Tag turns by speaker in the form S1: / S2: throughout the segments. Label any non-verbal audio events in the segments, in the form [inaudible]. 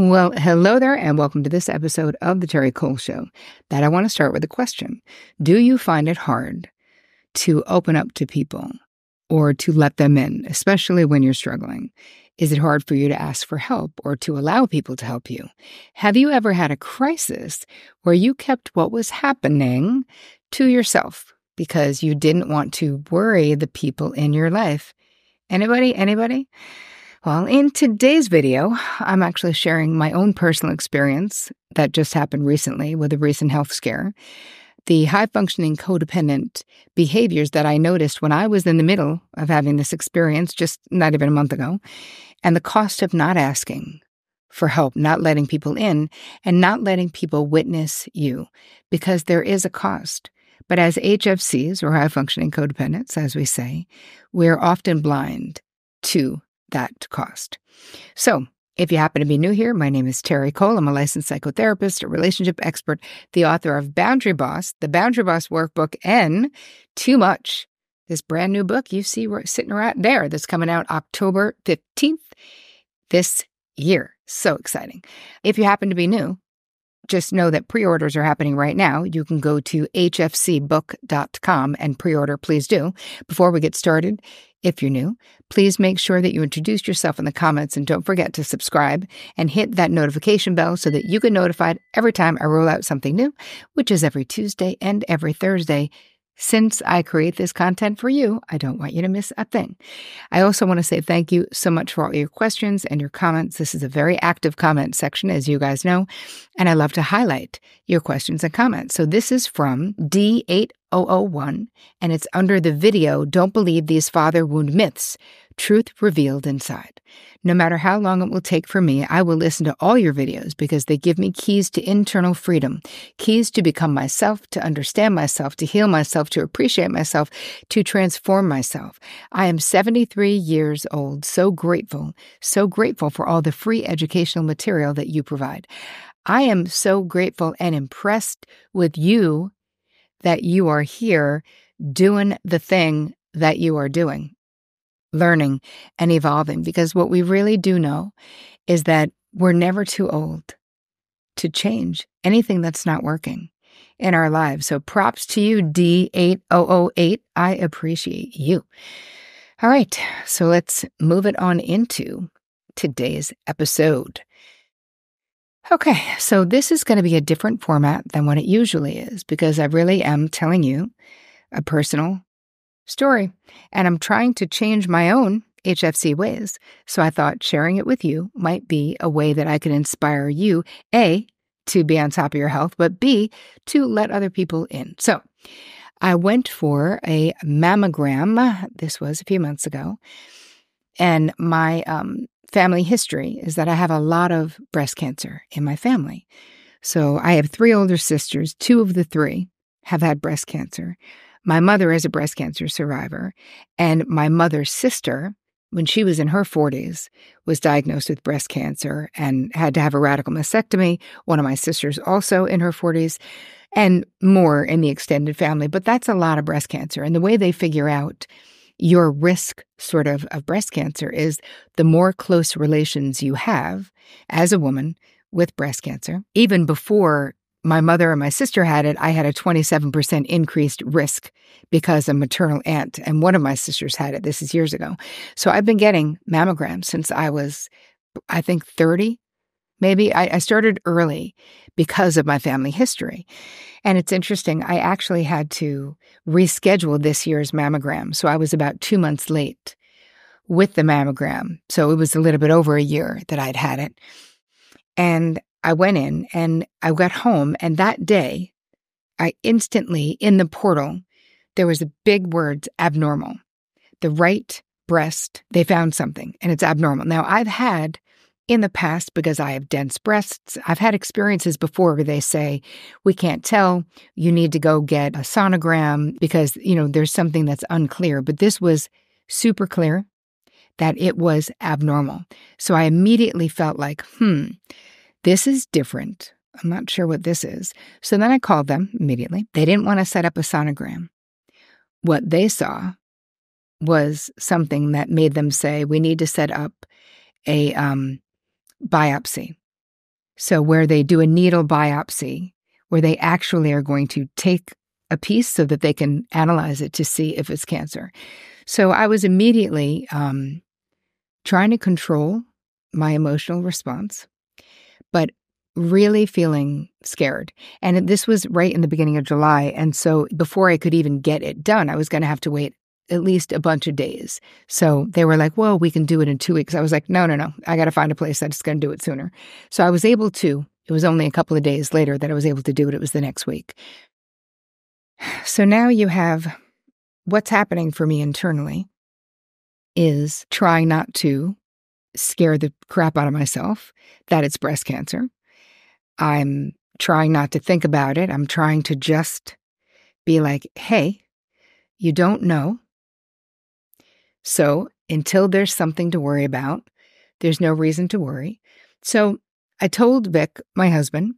S1: Well, hello there, and welcome to this episode of The Terri Cole Show. That I want to start with a question Do you find it hard to open up to people or to let them in, especially when you're struggling? Is it hard for you to ask for help or to allow people to help you? Have you ever had a crisis where you kept what was happening to yourself because you didn't want to worry the people in your life? Anybody? Anybody? Well, in today's video, I'm actually sharing my own personal experience that just happened recently with a recent health scare. The high functioning codependent behaviors that I noticed when I was in the middle of having this experience just not even a month ago, and the cost of not asking for help, not letting people in, and not letting people witness you, because there is a cost. But as HFCs, or high functioning codependents, as we say, we're often blind to that cost. So, if you happen to be new here, my name is Terri Cole. I'm a licensed psychotherapist, a relationship expert, the author of Boundary Boss, the Boundary Boss Workbook, and Too Much, this brand new book you see sitting right there that's coming out October 15th this year. So exciting. If you happen to be new, just know that pre orders are happening right now. You can go to hfcbook.com and pre order, please do. Before we get started, if you're new, please make sure that you introduce yourself in the comments and don't forget to subscribe and hit that notification bell so that you get notified every time I roll out something new, which is every Tuesday and every Thursday since I create this content for you, I don't want you to miss a thing. I also want to say thank you so much for all your questions and your comments. This is a very active comment section, as you guys know, and I love to highlight your questions and comments. So this is from oh D8001, and it's under the video Don't Believe These Father Wound Myths Truth Revealed Inside. No matter how long it will take for me, I will listen to all your videos because they give me keys to internal freedom, keys to become myself, to understand myself, to heal myself, to appreciate myself, to transform myself. I am 73 years old, so grateful, so grateful for all the free educational material that you provide. I am so grateful and impressed with you that you are here doing the thing that you are doing learning and evolving because what we really do know is that we're never too old to change anything that's not working in our lives. So props to you, D8008. I appreciate you. All right, so let's move it on into today's episode. Okay, so this is going to be a different format than what it usually is because I really am telling you a personal story. And I'm trying to change my own HFC ways. So I thought sharing it with you might be a way that I could inspire you, A, to be on top of your health, but B, to let other people in. So I went for a mammogram. This was a few months ago. And my um, family history is that I have a lot of breast cancer in my family. So I have three older sisters. Two of the three have had breast cancer. My mother is a breast cancer survivor, and my mother's sister, when she was in her 40s, was diagnosed with breast cancer and had to have a radical mastectomy. One of my sisters, also in her 40s, and more in the extended family. But that's a lot of breast cancer. And the way they figure out your risk sort of of breast cancer is the more close relations you have as a woman with breast cancer, even before my mother and my sister had it, I had a 27% increased risk because a maternal aunt and one of my sisters had it. This is years ago. So I've been getting mammograms since I was, I think, 30. Maybe I, I started early because of my family history. And it's interesting, I actually had to reschedule this year's mammogram. So I was about two months late with the mammogram. So it was a little bit over a year that I'd had it. And I went in and I got home, and that day, I instantly, in the portal, there was big words abnormal. The right breast, they found something, and it's abnormal. Now, I've had in the past, because I have dense breasts, I've had experiences before where they say, we can't tell, you need to go get a sonogram because, you know, there's something that's unclear. But this was super clear that it was abnormal. So I immediately felt like, hmm, this is different. I'm not sure what this is. So then I called them immediately. They didn't want to set up a sonogram. What they saw was something that made them say, we need to set up a um, biopsy. So, where they do a needle biopsy, where they actually are going to take a piece so that they can analyze it to see if it's cancer. So, I was immediately um, trying to control my emotional response, but really feeling scared. And this was right in the beginning of July. And so before I could even get it done, I was going to have to wait at least a bunch of days. So they were like, well, we can do it in two weeks. I was like, no, no, no. I got to find a place that's going to do it sooner. So I was able to. It was only a couple of days later that I was able to do it. It was the next week. [sighs] So now you have what's happening for me internally is trying not to scare the crap out of myself that it's breast cancer. I'm trying not to think about it. I'm trying to just be like, hey, you don't know. So until there's something to worry about, there's no reason to worry. So I told Vic, my husband,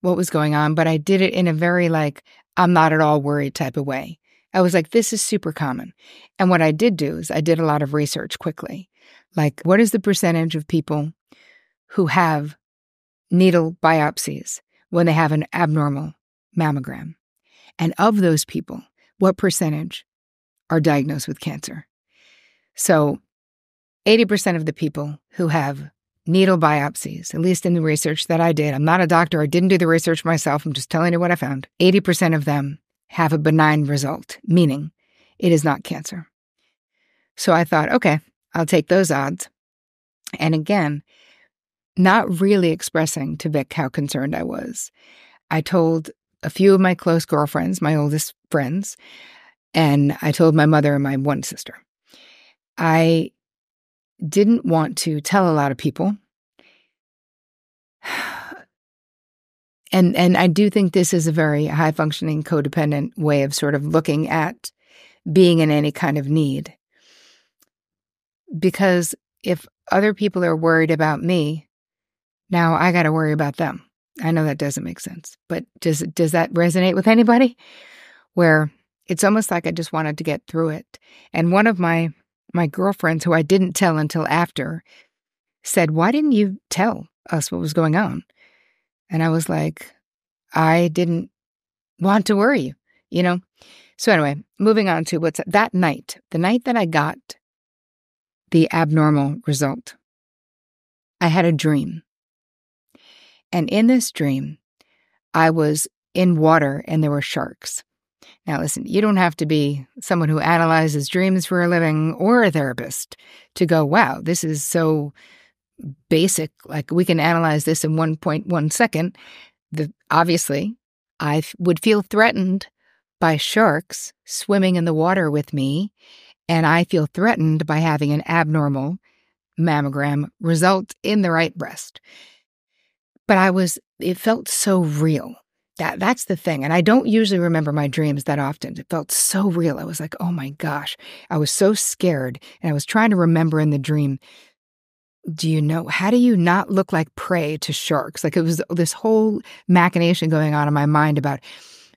S1: what was going on, but I did it in a very like, I'm not at all worried type of way. I was like, this is super common. And what I did do is I did a lot of research quickly. Like, what is the percentage of people who have needle biopsies when they have an abnormal mammogram? And of those people, what percentage are diagnosed with cancer? So, 80% of the people who have needle biopsies, at least in the research that I did, I'm not a doctor, I didn't do the research myself, I'm just telling you what I found. 80% of them have a benign result, meaning it is not cancer. So I thought, okay, I'll take those odds. And again, not really expressing to Vic how concerned I was. I told a few of my close girlfriends, my oldest friends, and I told my mother and my one sister. I didn't want to tell a lot of people. [sighs] And and I do think this is a very high functioning codependent way of sort of looking at being in any kind of need. Because if other people are worried about me, now I got to worry about them. I know that doesn't make sense, but does does that resonate with anybody? Where it's almost like I just wanted to get through it. And one of my my girlfriends who I didn't tell until after said, "Why didn't you tell us what was going on?" And I was like, I didn't want to worry you, you know? So, anyway, moving on to what's that night, the night that I got the abnormal result, I had a dream. And in this dream, I was in water and there were sharks. Now, listen, you don't have to be someone who analyzes dreams for a living or a therapist to go, wow, this is so basic, like we can analyze this in 1.1 second, the, obviously I would feel threatened by sharks swimming in the water with me, and I feel threatened by having an abnormal mammogram result in the right breast. But I was, it felt so real. That that's the thing. And I don't usually remember my dreams that often. It felt so real. I was like, oh my gosh. I was so scared. And I was trying to remember in the dream do you know how do you not look like prey to sharks like it was this whole machination going on in my mind about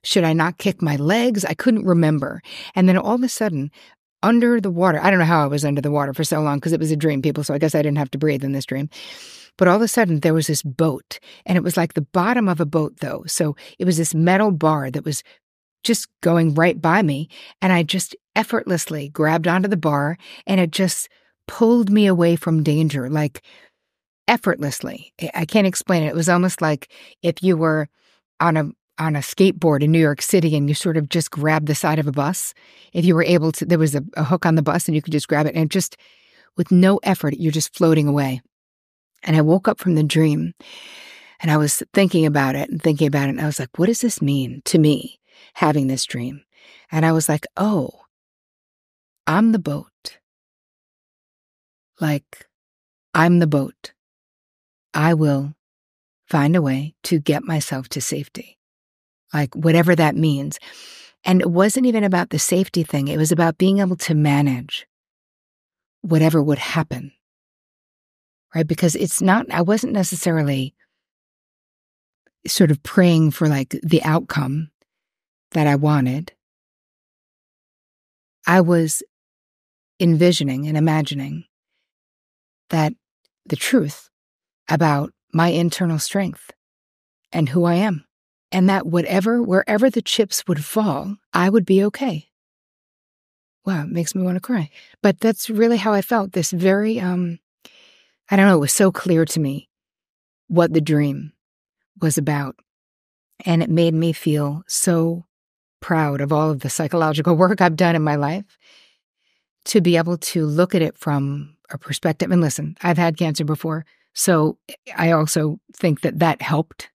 S1: should i not kick my legs i couldn't remember and then all of a sudden under the water i don't know how i was under the water for so long because it was a dream people so i guess i didn't have to breathe in this dream but all of a sudden there was this boat and it was like the bottom of a boat though so it was this metal bar that was just going right by me and i just effortlessly grabbed onto the bar and it just pulled me away from danger, like effortlessly. I can't explain it. It was almost like if you were on a on a skateboard in New York City and you sort of just grabbed the side of a bus. If you were able to, there was a, a hook on the bus and you could just grab it and just with no effort, you're just floating away. And I woke up from the dream and I was thinking about it and thinking about it. And I was like, what does this mean to me having this dream? And I was like, oh, I'm the boat like, I'm the boat. I will find a way to get myself to safety, like whatever that means. And it wasn't even about the safety thing, it was about being able to manage whatever would happen, right? Because it's not, I wasn't necessarily sort of praying for like the outcome that I wanted. I was envisioning and imagining that the truth about my internal strength and who I am. And that whatever, wherever the chips would fall, I would be okay. Wow, it makes me want to cry. But that's really how I felt. This very, um, I don't know, it was so clear to me what the dream was about. And it made me feel so proud of all of the psychological [laughs] work I've done in my life to be able to look at it from a perspective. And listen, I've had cancer before. So I also think that that helped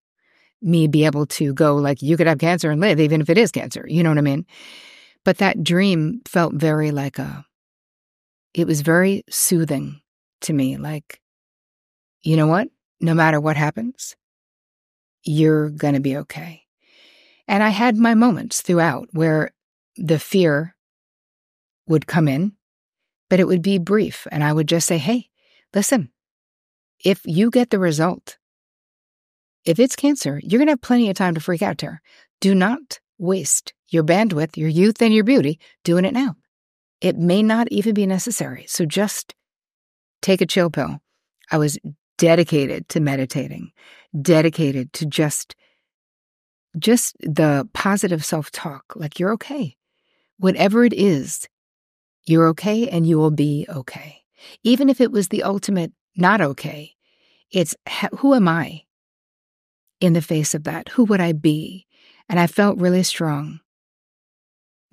S1: me be able to go, like, you could have cancer and live, even if it is cancer. You know what I mean? But that dream felt very like a, it was very soothing to me. Like, you know what? No matter what happens, you're going to be okay. And I had my moments throughout where the fear would come in, but it would be brief. And I would just say, hey, listen, if you get the result, if it's cancer, you're going to have plenty of time to freak out, Tara. Do not waste your bandwidth, your youth, and your beauty doing it now. It may not even be necessary. So just take a chill pill. I was dedicated to meditating, dedicated to just just the positive self-talk like you're okay. Whatever it is, you're okay and you will be okay. Even if it was the ultimate not okay, it's who am I in the face of that? Who would I be? And I felt really strong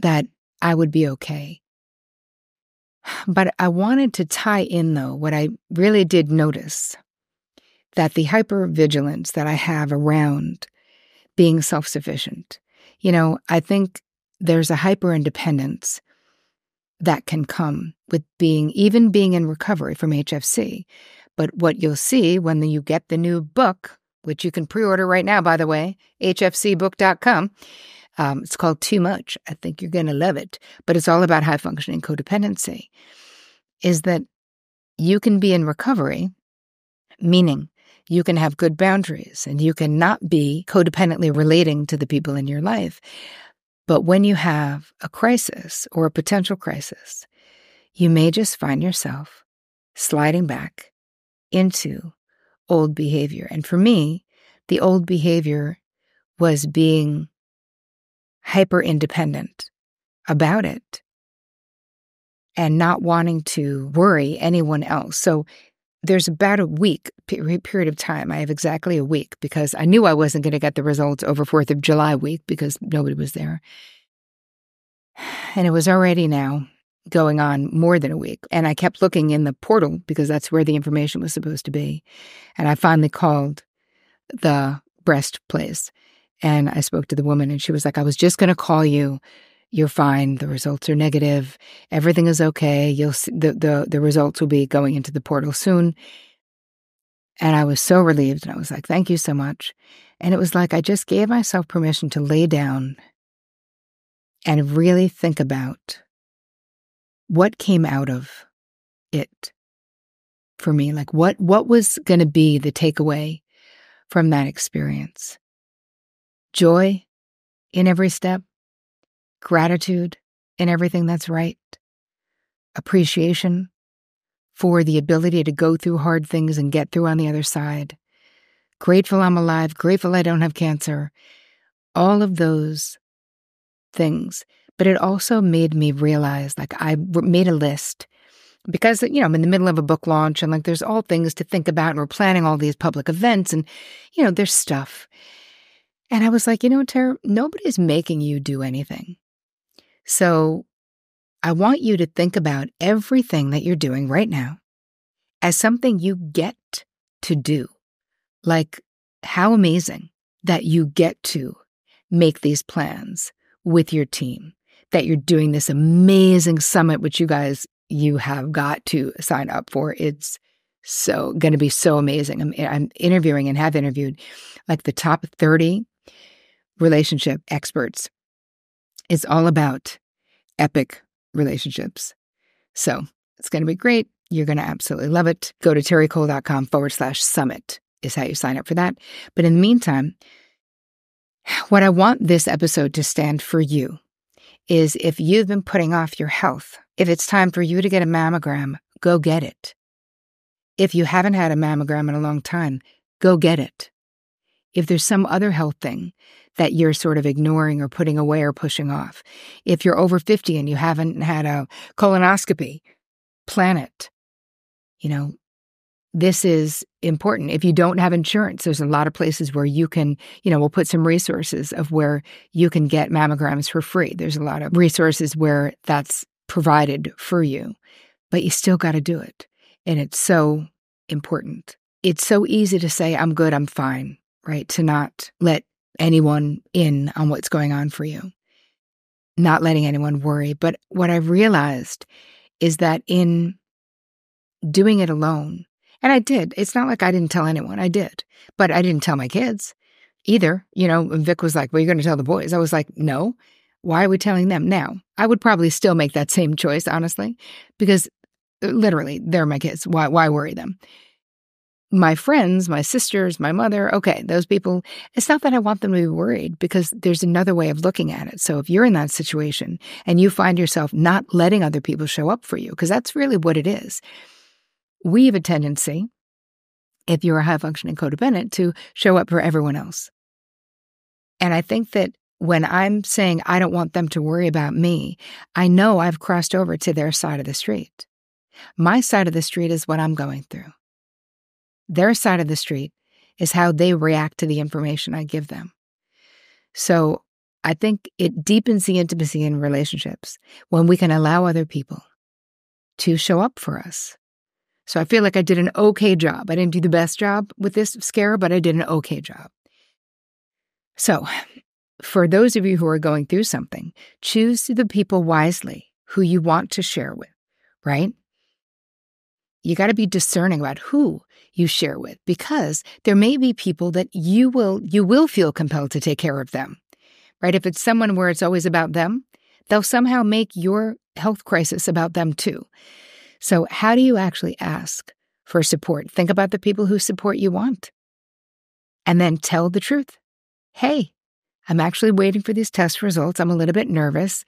S1: that I would be okay. [sighs] But I wanted to tie in, though, what I really did notice that the hypervigilance that I have around being self sufficient, you know, I think there's a hyper independence that can come with being, even being in recovery from HFC. But what you'll see when you get the new book, which you can pre order right now, by the way, hfcbook.com. Um, it's called Too Much. I think you're going to love it. But it's all about high functioning codependency. Is that you can be in recovery, meaning you can have good boundaries and you can not be codependently relating to the people in your life. But when you have a crisis or a potential crisis, you may just find yourself sliding back into old behavior. And for me, the old behavior was being hyper independent about it and not wanting to worry anyone else. So there's about a week period of time. I have exactly a week because I knew I wasn't going to get the results over 4th of July week because nobody was there. And it was already now going on more than a week. And I kept looking in the portal because that's where the information was supposed to be. And I finally called the breast place and I spoke to the woman and she was like, I was just going to call you. You're fine. The results are negative. Everything is okay. You'll see the, the, the results will be going into the portal soon. And I was so relieved. And I was like, thank you so much. And it was like I just gave myself permission to lay down and really think about what came out of it for me like what what was going to be the takeaway from that experience joy in every step gratitude in everything that's right appreciation for the ability to go through hard things and get through on the other side grateful i'm alive grateful i don't have cancer all of those things but it also made me realize like I made a list because you know I'm in the middle of a book launch and like there's all things to think about and we're planning all these public events and you know there's stuff. And I was like, you know, Tara, nobody's making you do anything. So I want you to think about everything that you're doing right now as something you get to do. Like how amazing that you get to make these plans with your team that you're doing this amazing summit, which you guys, you have got to sign up for. It's so going to be so amazing. I'm, I'm interviewing and have interviewed like the top 30 relationship experts. It's all about epic relationships. So it's going to be great. You're going to absolutely love it. Go to terricole.com forward slash summit is how you sign up for that. But in the meantime, what I want this episode to stand for you is if you've been putting off your health, if it's time for you to get a mammogram, go get it. If you haven't had a mammogram in a long time, go get it. If there's some other health thing that you're sort of ignoring or putting away or pushing off, if you're over 50 and you haven't had a colonoscopy, plan it. You know, this is important. If you don't have insurance, there's a lot of places where you can, you know, we'll put some resources of where you can get mammograms for free. There's a lot of resources where that's provided for you, but you still got to do it. And it's so important. It's so easy to say, I'm good, I'm fine, right? To not let anyone in on what's going on for you, not letting anyone worry. But what I've realized is that in doing it alone, and I did, it's not like I didn't tell anyone, I did, but I didn't tell my kids either. You know, Vic was like, Well, you're going to tell the boys. I was like, No. Why are we telling them now? I would probably still make that same choice, honestly, because literally they're my kids. Why, why worry them? My friends, my sisters, my mother, okay, those people, it's not that I want them to be worried because there's another way of looking at it. So if you're in that situation and you find yourself not letting other people show up for you, because that's really what it is, we have a tendency, if you're a high functioning codependent, to show up for everyone else. And I think that when I'm saying I don't want them to worry about me, I know I've crossed over to their side of the street. My side of the street is what I'm going through. Their side of the street is how they react to the information I give them. So I think it deepens the intimacy in relationships when we can allow other people to show up for us. So I feel like I did an okay job. I didn't do the best job with this scare, but I did an okay job. So, for those of you who are going through something, choose the people wisely who you want to share with, right? You got to be discerning about who you share with because there may be people that you will you will feel compelled to take care of them. Right? If it's someone where it's always about them, they'll somehow make your health crisis about them too. So, how do you actually ask for support? Think about the people who support you want. And then tell the truth. Hey, I'm actually waiting for these test results. I'm a little bit nervous.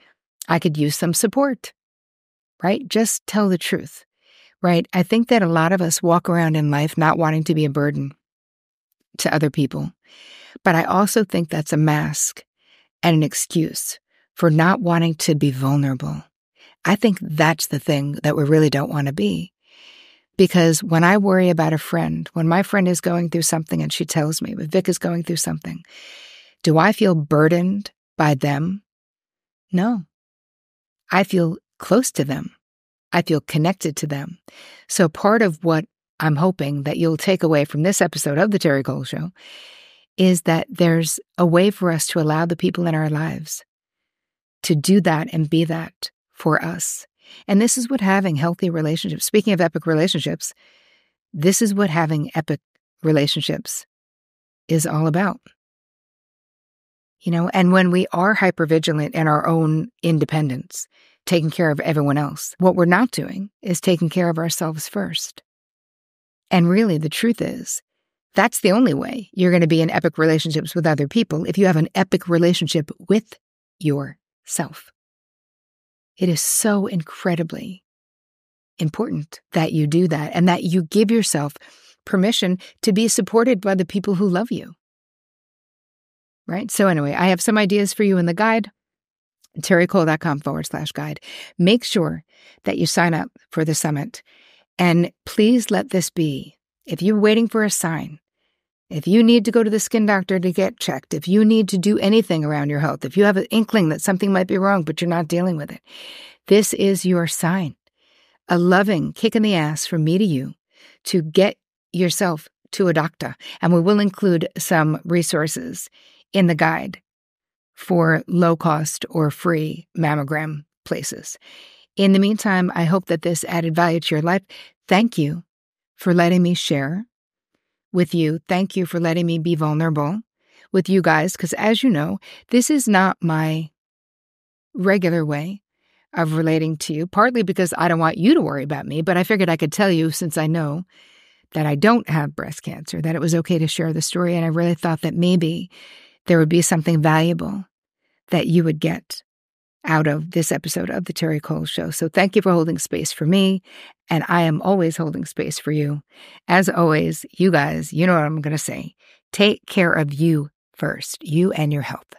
S1: I could use some support. Right? Just tell the truth right? I think that a lot of us walk around in life not wanting to be a burden to other people. But I also think that's a mask and an excuse for not wanting to be vulnerable. I think that's the thing that we really don't want to be. Because when I worry about a friend, when my friend is going through something and she tells me, but Vic is going through something, do I feel burdened by them? No. I feel close to them. I feel connected to them. So, part of what I'm hoping that you'll take away from this episode of The Terri Cole Show is that there's a way for us to allow the people in our lives to do that and be that for us. And this is what having healthy relationships, speaking of epic relationships, this is what having epic relationships is all about. You know, and when we are hypervigilant in our own independence, taking care of everyone else. What we're not doing is taking care of ourselves first. And really, the truth is, that's the only way you're going to be in epic relationships with other people if you have an epic relationship with yourself. It is so incredibly important that you do that and that you give yourself permission to be supported by the people who love you. Right? So, anyway, I have some ideas for you in the guide terricole.com forward slash guide. Make sure that you sign up for the summit. And please let this be if you're waiting for a sign, if you need to go to the skin doctor to get checked, if you need to do anything around your health, if you have an inkling that something might be wrong, but you're not dealing with it, this is your sign. A loving kick in the ass from me to you to get yourself to a doctor. And we will include some resources in the guide for low cost or free mammogram places. In the meantime, I hope that this added value to your life. Thank you for letting me share with you. Thank you for letting me be vulnerable with you guys, because as you know, this is not my regular way of relating to you, partly because I don't want you to worry about me, but I figured I could tell you since I know that I don't have breast cancer, that it was okay to share the story. And I really thought that maybe there would be something valuable that you would get out of this episode of The Terri Cole Show. So thank you for holding space for me. And I am always holding space for you. As always, you guys, you know what I'm going to say. Take care of you first, you and your health.